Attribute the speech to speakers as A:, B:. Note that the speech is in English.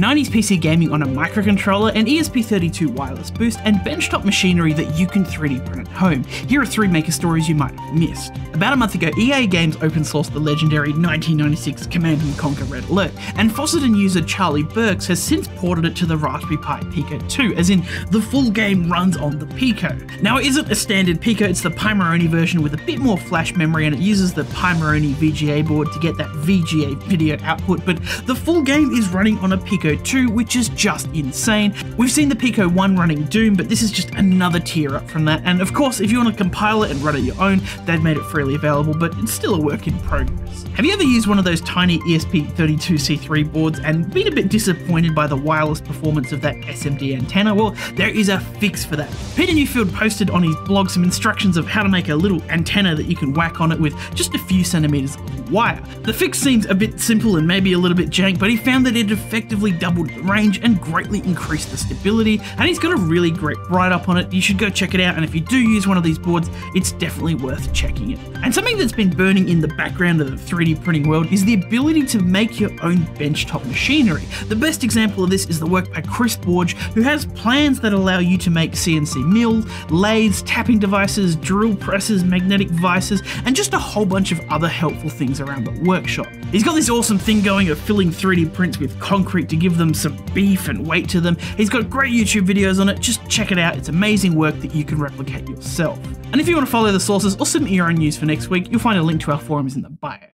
A: 90s PC gaming on a microcontroller, an ESP32 wireless boost, and benchtop machinery that you can 3D print at home. Here are three maker stories you might have missed. About a month ago, EA Games open sourced the legendary 1996 Command & Conquer Red Alert, and Fosstodon user Charlie Birks has since ported it to the Raspberry Pi Pico 2, as in the full game runs on the Pico. Now it isn't a standard Pico, it's the Pimoroni version with a bit more flash memory and it uses the Pimoroni VGA board to get that VGA video output, but the full game is running on a Pico 2, which is just insane. We've seen the Pico 1 running Doom, but this is just another tier up from that, and of course, if you want to compile it and run it your own, they've made it freely available, but it's still a work in progress. Have you ever used one of those tiny ESP32C3 boards and been a bit disappointed by the wireless performance of that SMD antenna? Well, there is a fix for that. Peter Neufeld posted on his blog some instructions of how to make a little antenna that you can whack on it with just a few centimeters of wire. The fix seems a bit simple and maybe a little bit jank, but he found that it effectively doubled the range and greatly increased the stability, and he's got a really great write up on it. You should go check it out, and if you do use one of these boards, it's definitely worth checking it. And something that's been burning in the background of the 3D printing world is the ability to make your own benchtop machinery. The best example of this is the work by Chris Borge, who has plans that allow you to make CNC mills, lathes, tapping devices, drill presses, magnetic vices, and just a whole bunch of other helpful things around the workshop. He's got this awesome thing going of filling 3D prints with concrete to give them some beef and weight to them. He's got great YouTube videos on it, just check it out. It's amazing work that you can replicate yourself. And if you want to follow the sources or submit your own news for next week, you'll find a link to our forums in the bio.